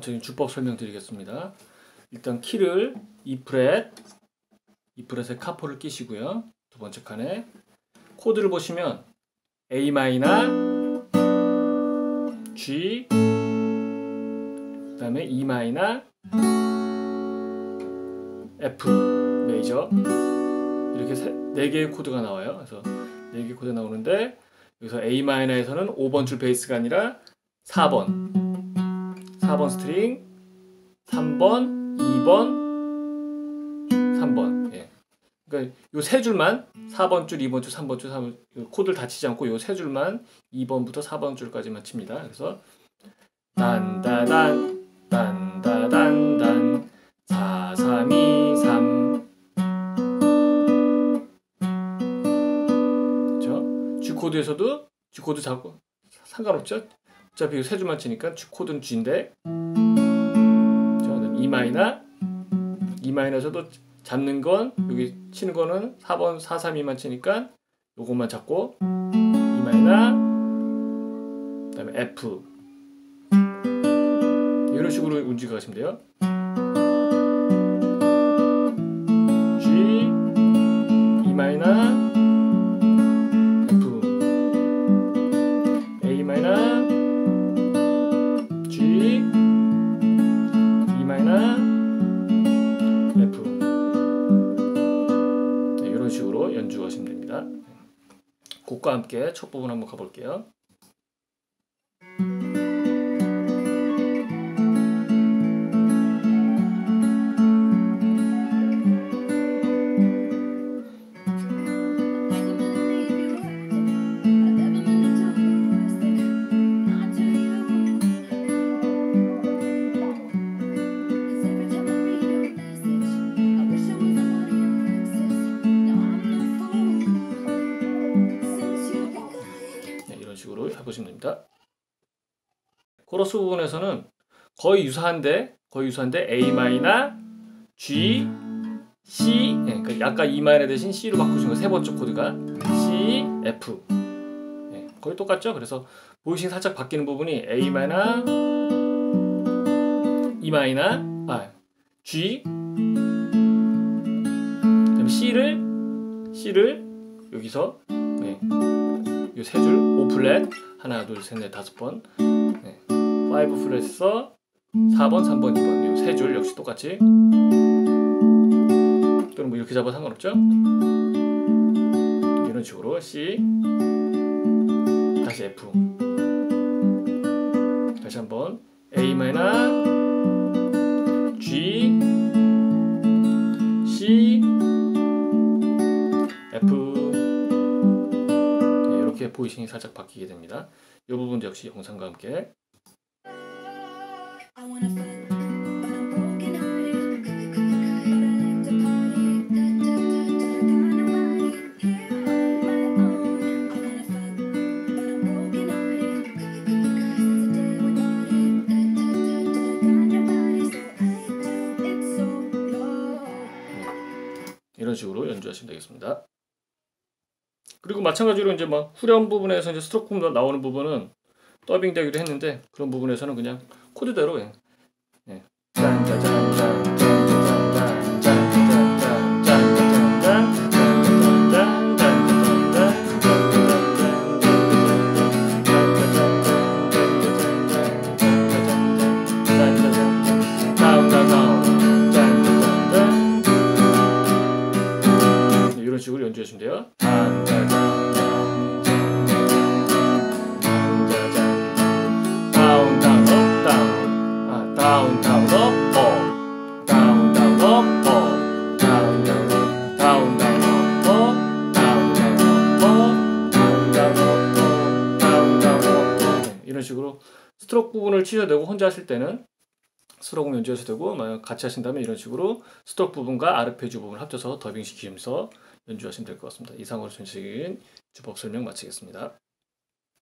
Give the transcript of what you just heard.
전체적인 주법 설명드리겠습니다. 일단 키를 E 프렛, E 프렛에 카포를 끼시고요. 두 번째 칸에 코드를 보시면 A minor, G, 그다음에 E minor, F major 이렇게 세, 네 개의 코드가 나와요. 그래서 네 개의 코드 나오는데 여기서 A minor에서는 5번 줄 베이스가 아니라 4번 4번 string 3번 2번 3번 예. 그러니까 요 세 줄만 4번 줄 2번 줄 3번 줄 3번 코드를 다 치지 않고 요 세 줄만 2번부터 4번 줄까지만 칩니다 그래서 단다단 단다단단 4 3 2 3 그렇죠? G 코드에서도 G 코드 잡고 상관없죠? 어차피 세 줄만 치니까 코드는 G인데 E minor E minor에서도 잡는 건 여기 치는 거는 4번 4 3 2만 치니까 요것만 잡고 E minor 그다음에 F 이런 식으로 운지가 가시면 돼요. 됩니다. 곡과 함께 첫 부분 한번 가볼게요. 보시면 됩니다. 코러스 부분에서는 거의 유사한데 거의 유사한데 A minor, G, C, 네, 그러니까 아까 E minor 대신 C로 바꾸신 거 세 번째 코드가 C, F. 네, 거의 똑같죠? 그래서 voicing 살짝 바뀌는 부분이 A minor, E minor, 아 G, 그다음에 C를 C를 여기서 네, 요세 줄, 5 플랫, 하나, 둘, 셋, 넷, 다섯 번, 네. 5 플랫에서 4번, 3번, 2번, 요세 줄 역시 똑같이. 또는 뭐 이렇게 잡아 상관없죠? 이런 식으로 C, 다시 F, 다시 한번. A 마이너, G, 네, 보이싱이 살짝 바뀌게 됩니다. 이 부분도 역시 영상과 함께 이런 식으로 연주하시면 되겠습니다. 그리고 마찬가지로 이제 막 후렴 부분에서 이제 스트로크 나오는 부분은 더빙 되기도 했는데 그런 부분에서는 그냥 코드대로 그냥 예. 부분을 치셔도 되고 혼자 하실 때는 스트로크 연주하셔도 되고 만약 같이 하신다면 이런 식으로 스트로크 부분과 아르페지오 부분을 합쳐서 더빙 시키면서 연주하시면 될 것 같습니다. 이상으로 전체적인 주법 설명 마치겠습니다.